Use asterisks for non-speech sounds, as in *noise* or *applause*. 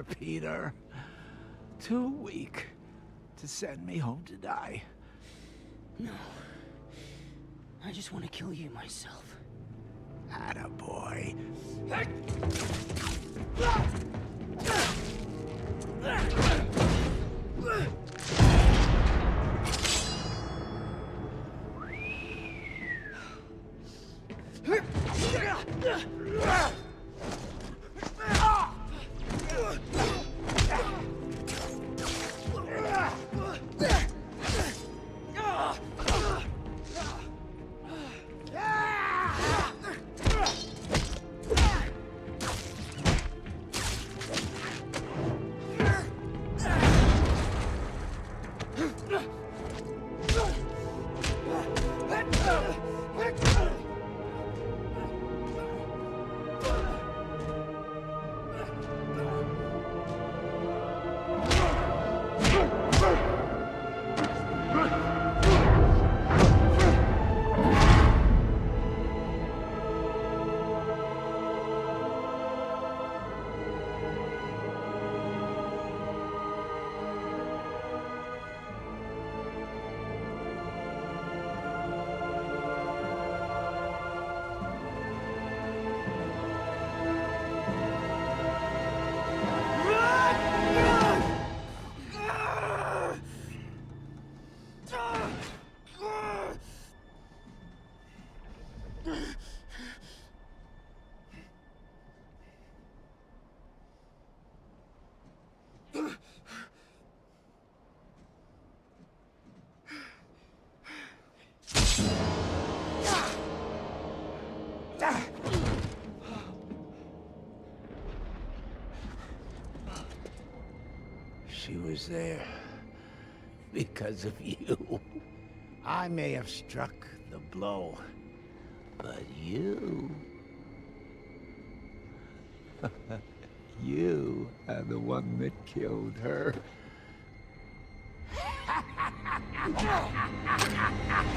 poor Peter. Too weak to send me home to die. No. I just want to kill you myself. Attaboy. Let's go! she was there. Because of you. I may have struck the blow, but you... *laughs* you are the one that killed her. *laughs*